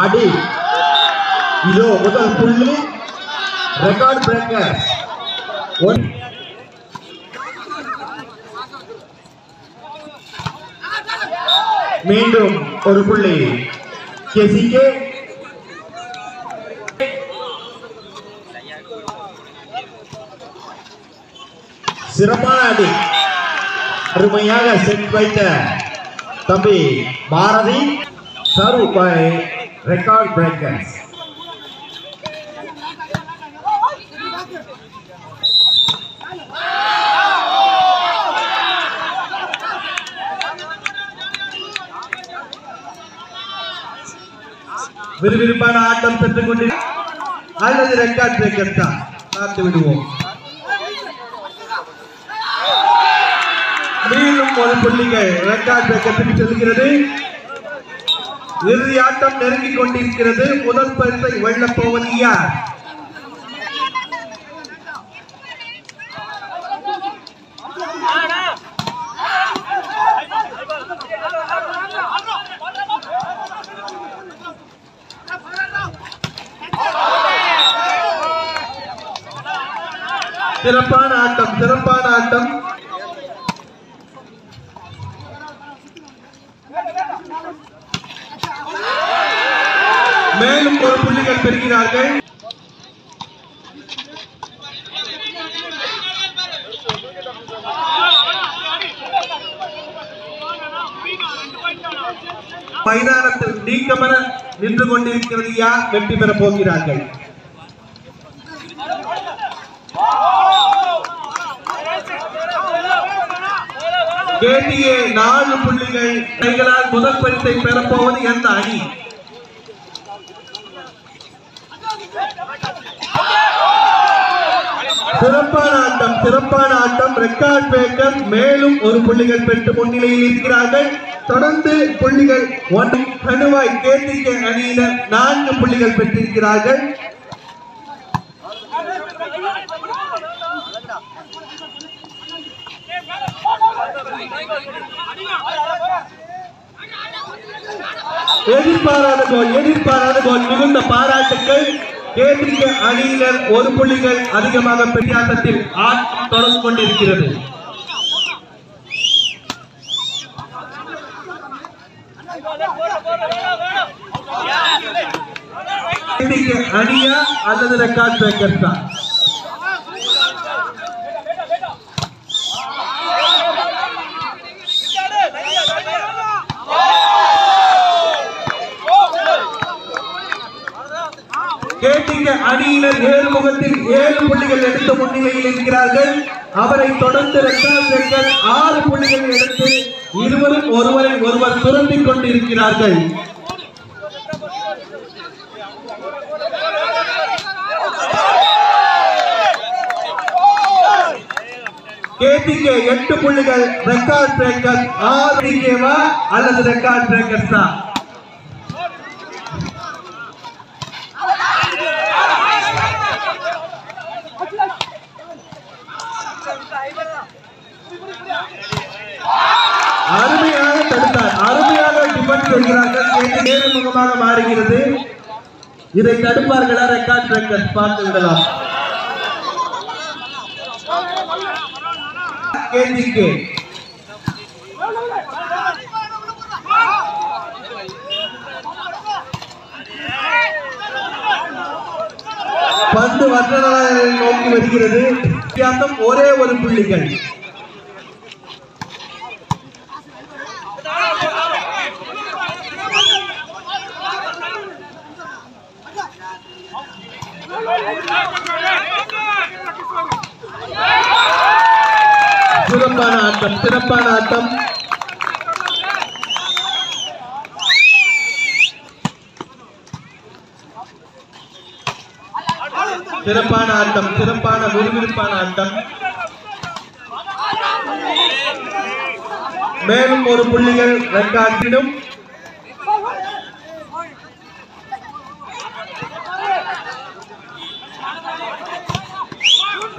அடி இதோ முதல் புள்ளி ரெக்கார்ட் பிரேக்கர் ஒன் மீண்டும் ஒரு புள்ளி கேசிகே சிறப்பான அடி அருமையாக செட் வைத்த தம்பி Bharathi serve by record breakers விறுவிறுப்பான ஆட்டம் பெற்றுக் கொண்டு அல்லது ரெக்கார்ட் பிரேக்கர் தான். பார்த்து விடுவோம். மீண்டும் செல்கிறது இறுதி ஆட்டம் நெருங்கிக் கொண்டிருக்கிறது. முதல் பரிசை வெல்லப் போவது யார்? சிறப்பான ஆட்டம் சிறப்பான ஆட்டம். மேலும் ஒரு புள்ளிகள் பெறுகிறார்கள். மைதானத்தில் நீக்கமர நின்று கொண்டிருக்கிறது யார்? வெற்றி பெறப் போகிறார்கள். கேட்டியே நாலு புள்ளிகள். கைகளால் முதல் பரிசை பெறப்போவது எந்த அணி சிறப்பான ஆட்டம் சிறப்பான ஆட்டம் ரெக்கார்ட் பிரேக்கர் மேலும் ஒரு புள்ளிகள் பெற்று முன்னிலையில் இருக்கிறார்கள். தொடர்ந்து புள்ளிகள் ஒன் கணுவாய் கேட்டிகே அணியினர் நான்கு புள்ளிகள் பெற்றிருக்கிறார்கள். எதிர்பாராத கோல் எதிர்பாராத கோல் மிகுந்த பாராட்டுக்கள். கேந்திரிய அணியினர் ஒரு புள்ளிகள் அதிகமாக பெரியாட்டத்தில் தொடர்ந்து கொண்டிருக்கிறது. அணியா அல்லது ரெக்கார்ட் பிரேக்கர் தான் கேட்டிங்க அணியினர் ஏழு முகத்தில் ஏழு புள்ளிகள் எடுத்த முன்னிலையில் இருக்கிறார்கள். அவரை தொடர்ந்து ரெக்கார்ட் ஆறு புள்ளிகள் எடுத்து இருவரும் ஒருவரை ஒருவர் துரண்டிக் கொண்டிருக்கிறார்கள். கேட்டிங்க எட்டு புள்ளிகள் ரெக்கார்ட் பிரேக்கர் ஆறு அல்லது ரெக்கார்ட் பிரேக்கர் தான் அருமையாக தடுத்தார் அருமையாக டிஃபெண்ட் செய்கிறார்கள் கேட்டு நேரு மாறுகிறது. இதை தடுப்பார்களா? ரெக்கார்ட் ரெக்கர் பார்த்து விடலாம். கேள்விக்கு. பந்து வர்ணனை நோக்கி வருகிறது. வித்தியாசம் ஒரே ஒரு புள்ளிகள். ஆட்டம் சிறப்பான ஆட்டம் சிறப்பான ஆட்டம் சிறப்பான விறுவிறுப்பான ஆட்டம் மேலும் ஒரு புள்ளிகள் ரெக்கார்டிடும்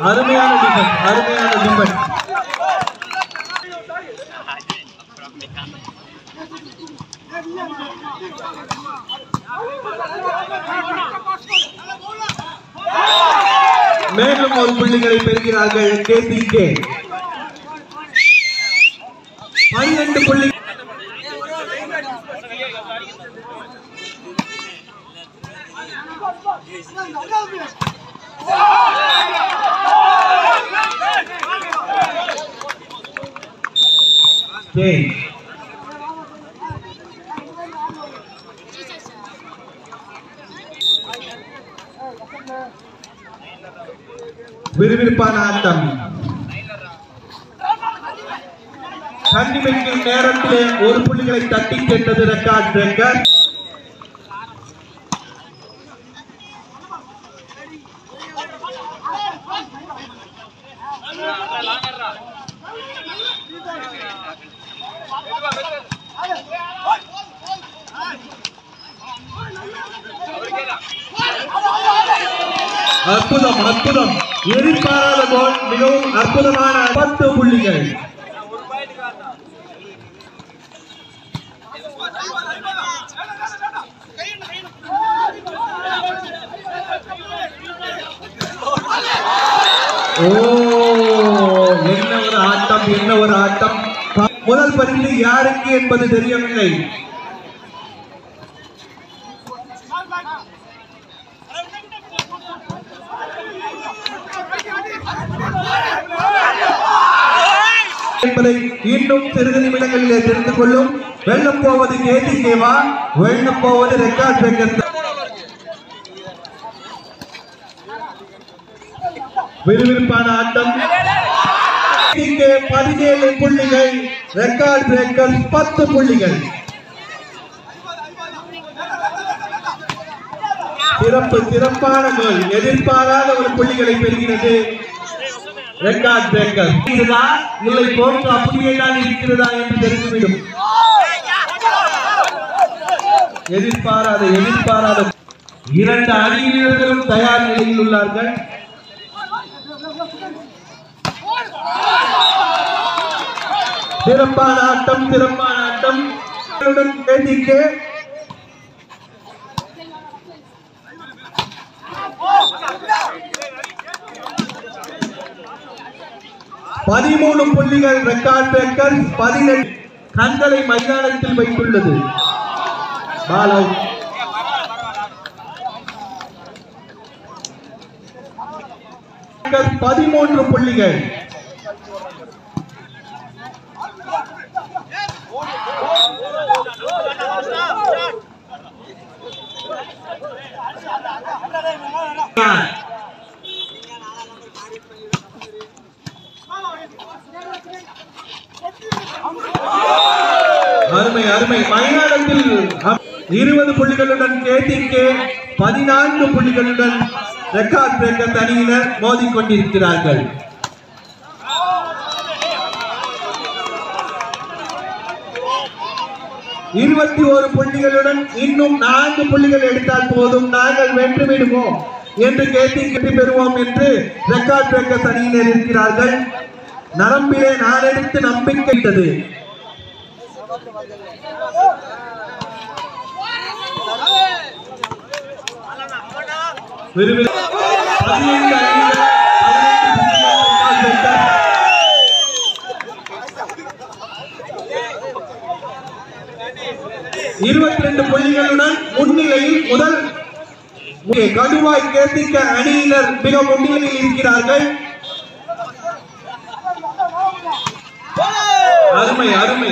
அருமையான டிஃபன் அருமையான டிஃபன் மேலும் ஒரு புள்ளிகளை பெறுகிறார்கள் கேசிகே பன்னிரண்டு புள்ளி Game. விறுவிறுப்பான ஆட்டம். கண்ணிமைக்கும் நேரத்திலே ஒரு புள்ளிகளை தட்டி சென்றது ரெக்கார்ட் ரெக்கார்ட் அற்புதம் அற்புதம். எதிர்பாராத கோல் மிகவும் அற்புதமான பத்து புள்ளிகள். ஓ என்ன ஒரு ஆட்டம் என்ன ஒரு ஆட்டம். முதல் பரிசு யாருக்கு என்பது தெரியவில்லை. என்பதை இன்னும் சிறிது நிமிடங்களிலே தெரிந்து கொள்ளும் வெல்ல போவது கேடிகேவா வெல்ல போவது ரெக்கார்ட் பிரேக்கர் விறுவிறுப்பான ஆட்டம். பதினேழு புள்ளிகள் ரெக்கார்ட் பிரேக்கர் பத்து புள்ளிகள். சிறப்பு சிறப்பான கோல். எதிர்பாராத ஒரு புள்ளிகளை பெறுகிறது ரெக்கார்ட் பிரேக்கர் இருக்கிறதா இல்லை போக்கு அப்படியே தான் இருக்கிறதா என்று தெரிந்துவிடும் எதிர்பாராத எதிர்பாராத. இரண்டு அணியினர்களும் தயார் நிலையில் உள்ளார்கள். சிறப்பான ஆட்டம் சிறப்பான ஆட்டம். பேசிக்கு பதிமூணு புள்ளிகள் ரெக்கார்ட் பிரேக்கர் பதினெட்டு கண்களை மைதானத்தில் வைத்துள்ளது. பாலா. பதிமூன்று புள்ளிகள். அருமை அருமை. மைதானத்தில் இருபது புள்ளிகளுடன் கேடிகே பதினான்கு புள்ளிகளுடன் ரெக்கார்ட் பிரேக்கர் அணியினர் மோதிக்கொண்டிருக்கிறார்கள். இருபத்தி ஒரு புள்ளிகளுடன் இன்னும் நான்கு புள்ளிகள் எடுத்தால் போதும். நாங்கள் வென்று விடுவோம் என்று கேட்டி கட்டி பெறுவோம் என்று ரெக்கார்ட் பிரேக்கர் அணியினர் இருக்கிறார்கள். நரம்பிலே நான் எடுத்து நம்பிக்கைத்தது விரும்பின பதினைந்து அணியினர், பதினைந்து புள்ளிகள் ரெக்கார்ட் பிரேக்கர். இருபத்தி ரெண்டு புள்ளிகளுடன் முன்னிலையில் முதல் கடுவாய் கேட்டிக்க அணியினர் மிக முன்னிலையில் இருக்கிறார்கள் அருமை அருமை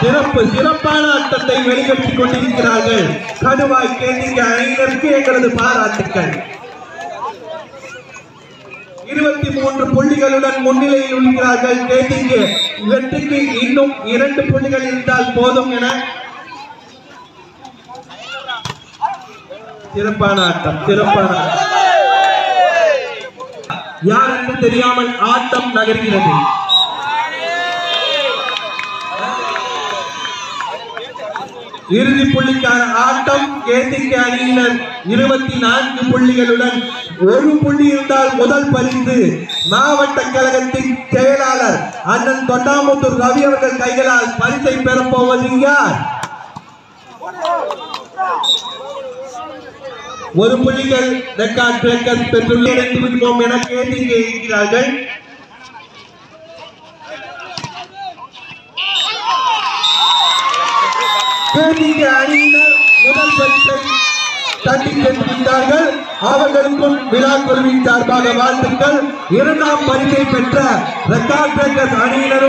சிறப்பு சிறப்பான ஆட்டத்தை வெளிப்படுத்திக் கொண்டிருக்கிறார்கள். கடுவாய் கேட்டிக்க அணியினருக்கு எங்களது பாராட்டுக்கள். இருபத்தி மூன்று புள்ளிகளுடன் முன்னிலையில் உள்ளார்கள் கேட்டிக்கு வெற்றிக்கு இன்னும் இரண்டு புள்ளிகள் இருந்தால் போதும் என. சிறப்பான ஆட்டம் சிறப்பான ஆட்டம். யார் என்று தெரியாமல் ஆட்டம் நகர்கிறது. இறுதி புள்ளிக்கான ஆட்டம் கேசிக்கு அணியினர் இருபத்தி நான்கு புள்ளிகளுடன் ஒரு புள்ளி இருந்தால் முதல் பரிந்து மாவட்ட கழகத்தின் செயலாளர் அண்ணன் தொண்டாமுத்தூர் ரவி அவர்கள் கைகளால் பரிசை பெறப்போவது யார்? ஒரு புள்ளிகள் ரெக்கார்ட் பிரேக்கர் பெற்றுள்ளோம் என கேட்டிங்க இருக்கிறார்கள் கேட்டிங்க அணியினர் முதல் பரிசை தட்டி சென்றிருந்தார்கள் அவர்களுக்கும் விழா குழுவின் சார்பாக வாழ்த்துக்கள். இரண்டாம் பரிசை பெற்ற ரெக்கார்ட் பிரேக்கர்ஸ் அணியினரும்